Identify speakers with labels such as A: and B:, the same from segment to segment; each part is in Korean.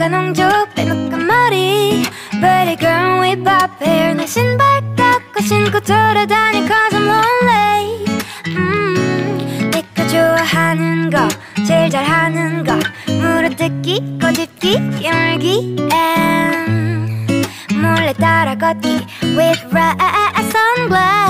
A: 빨간 옹주 빼먹은 머리 Pretty girl with pop hair 내 신발 깎고 신고 돌아다니 cause I'm lonely 음, 내가 좋아하는 거 제일 잘하는 거 물어뜯기 꼬집기 깨물기 and 몰래 따라 걷기 with red sunglasses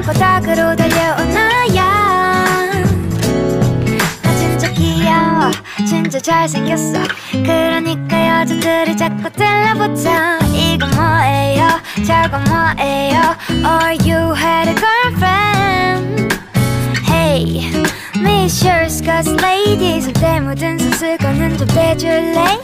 A: 진득해진 손바닥으로 달려온 나야 나 진짜 귀여워. 진짜 잘생겼어. 그러니까 여자들이 자꾸 들러붙어 이거 뭐예요? 저거 뭐예요? Or you had a girlfriend? Hey Miss your skirts lady 손때 묻은 손수건은 좀 떼줄래